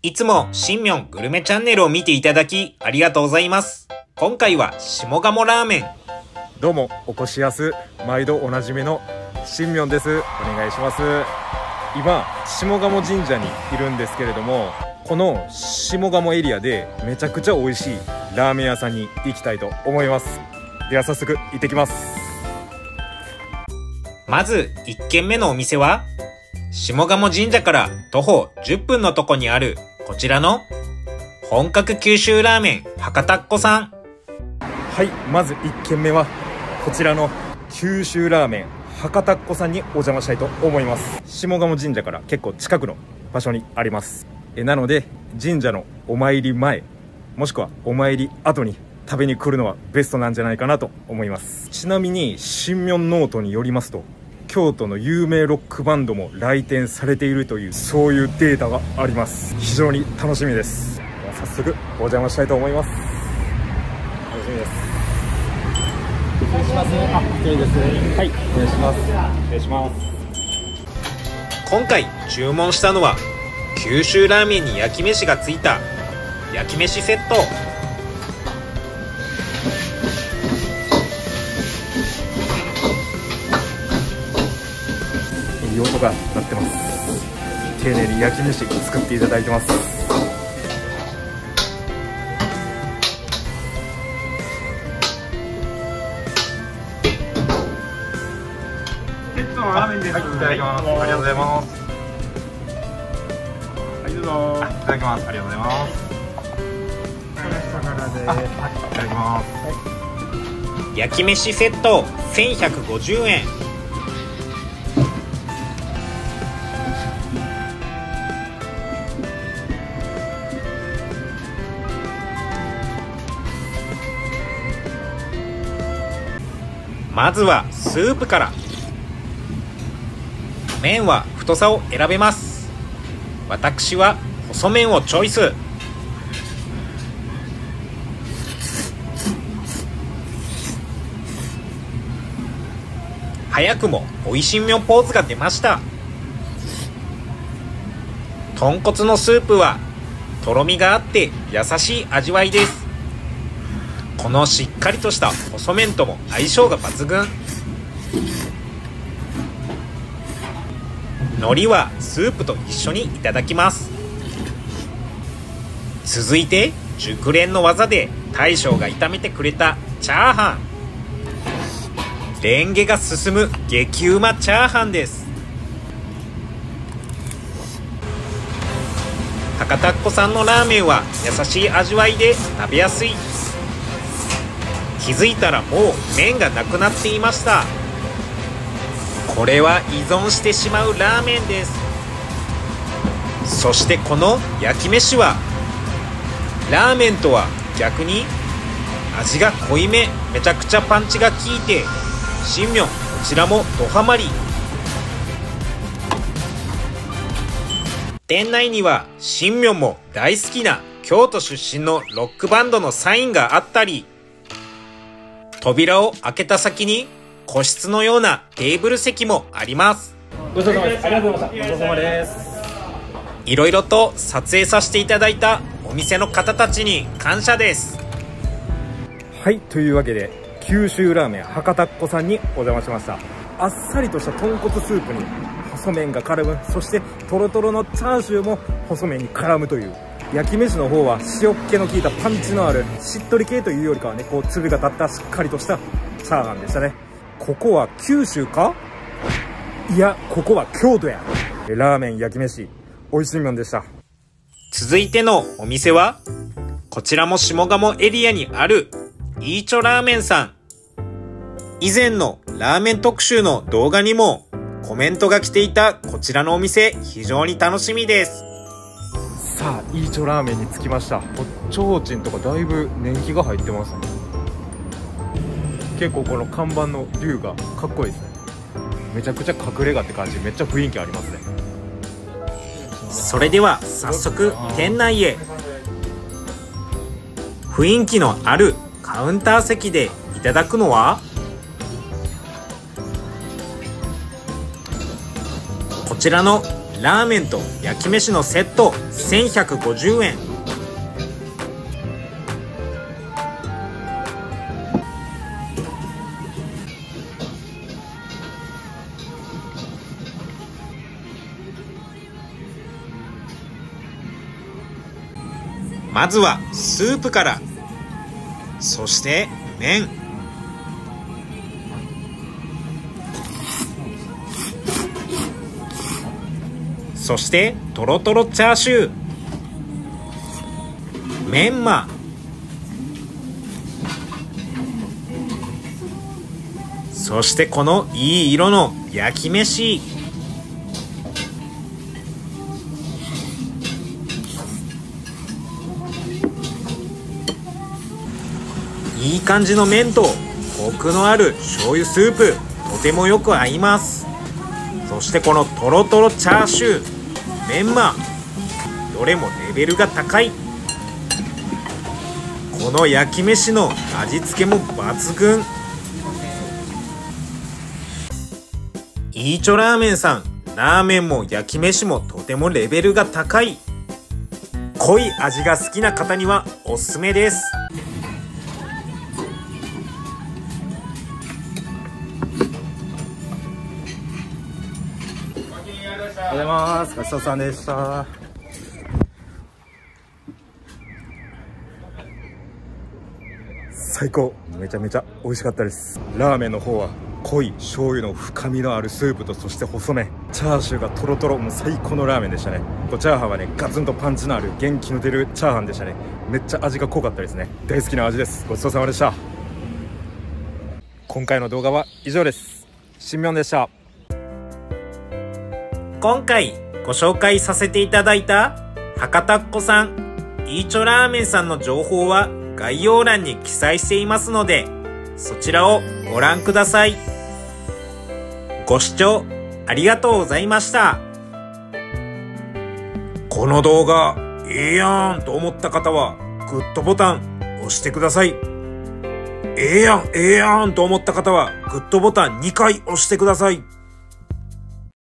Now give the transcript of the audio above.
いつも新明グルメチャンネルを見ていただきありがとうございます。今回は下鴨ラーメン。どうもおこしやす毎度おなじみの新明ですお願いします今下鴨神社にいるんですけれどもこの下鴨エリアでめちゃくちゃ美味しいラーメン屋さんに行きたいと思いますでは早速行ってきますまず1軒目のお店は、下鴨神社から徒歩10分のとこにあるこちらの本格九州ラーメン博多っ子さん。はいまず1軒目はこちらの九州ラーメン博多っ子さんにお邪魔したいと思います。下鴨神社から結構近くの場所にあります。えなので神社のお参り前もしくはお参り後に食べに来るのはベストなんじゃないかなと思います。ちなみに新明ノートによりますと京都の有名ロックバンドも来店されているというそういうデータがあります非常に楽しみですでは早速お邪魔したいと思います楽しみです失礼します。あ、失礼です。はい、お願いします。失礼します。今回注文したのは九州ラーメンに焼き飯がついた焼き飯セット。いい音が鳴ってます。丁寧に焼き飯作っていただいてます。セットのラーメンです。はい、いただきます。ありがとうございます。はい、どうぞ。いただきます。ありがとうございます。これ魚で。はい、いただきます。焼き飯セット1150円。まずはスープから。麺は太さを選べます。私は細麺をチョイス。早くも美味しんみょポーズが出ました。豚骨のスープはとろみがあって優しい味わいです。このしっかりとした細麺とも相性が抜群。海苔はスープと一緒にいただきます。続いて熟練の技で大将が炒めてくれたチャーハン。レンゲが進む激うまチャーハンです。博多っ子さんのラーメンは優しい味わいで食べやすい。気づいたらもう麺がなくなっていました。これは依存してしまうラーメンです。そしてこの焼き飯はラーメンとは逆に味が濃いめめちゃくちゃパンチが効いて新明こちらもドハマり。店内には新明も大好きな京都出身のロックバンドのサインがあったり扉を開けた先に個室のようなテーブル席もありますごちそうさまです。ありがとうございました。ごちそうさまです。いろいろと撮影させていただいたお店の方たちに感謝ですはい、というわけで、九州ラーメン博多っ子さんにお邪魔しました。あっさりとした豚骨スープに細麺が絡む、そしてトロトロのチャーシューも細麺に絡むという。焼き飯の方は塩っ気の効いたパンチのあるしっとり系というよりかはね、こう粒が立ったしっかりとしたチャーハンでしたね。ここは九州か？いや、ここは京都や。ラーメン焼き飯、美味しいもんでした。続いてのお店はこちらも下鴨エリアにあるイーチョラーメンさん以前のラーメン特集の動画にもコメントが来ていたこちらのお店非常に楽しみですさあ、イーチョラーメンに着きました。おちょうちんとかだいぶ年季が入ってますね。結構この看板の竜がかっこいいですね。めちゃくちゃ隠れ家って感じ、めっちゃ雰囲気ありますね。それでは早速店内へ雰囲気のあるカウンター席でいただくのはこちらのラーメンと焼き飯のセット1150円。まずはスープから。そして麺。そしてとろとろチャーシュー。メンマ。そしてこのいい色の焼き飯。いい感じの麺とコクのある醤油スープ。とてもよく合います。そしてこのとろとろチャーシュー。メンマ。どれもレベルが高い。この焼き飯の味付けも抜群。イーチョラーメンさん。ラーメンも焼き飯もとてもレベルが高い。濃い味が好きな方にはおすすめです。ます。ごちそうさんでした。最高。めちゃめちゃ美味しかったです。ラーメンの方は濃い醤油の深みのあるスープとそして細麺。チャーシューがとろとろもう最高のラーメンでしたね。チャーハンはねガツンとパンチのある元気の出るチャーハンでしたね。めっちゃ味が濃かったですね。大好きな味です。ごちそうさまでした。今回の動画は以上です。しんみょんでした。今回ご紹介させていただいた博多っ子さんイーチョラーメンさんの情報は概要欄に記載していますのでそちらをご覧ください。ご視聴ありがとうございました。この動画ええやんと思った方はグッドボタン押してください。ええやんええやんと思った方はグッドボタン2回押してください。